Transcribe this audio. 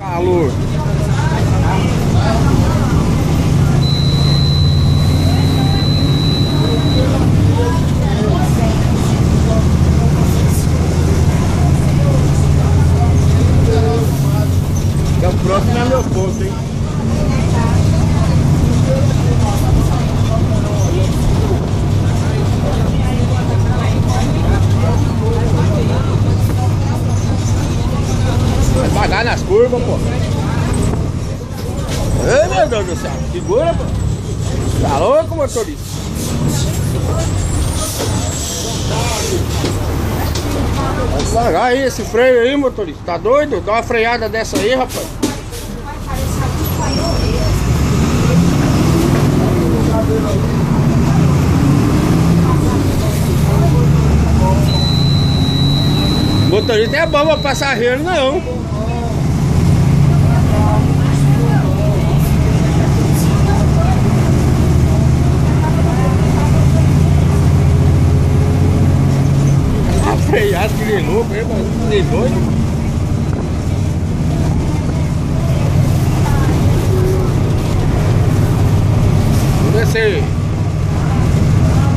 Calor. É o próximo é meu posto, hein? Vai pagar nas curvas, pô. Ei, meu Deus do céu. Segura, pô. Tá louco, motorista? Vai devagar aí esse freio aí, motorista. Tá doido? Dá uma freada dessa aí, rapaz. Motorista é bom pra passageiro, não. A freada que de louco, hein, mas de doido. Vamos ver se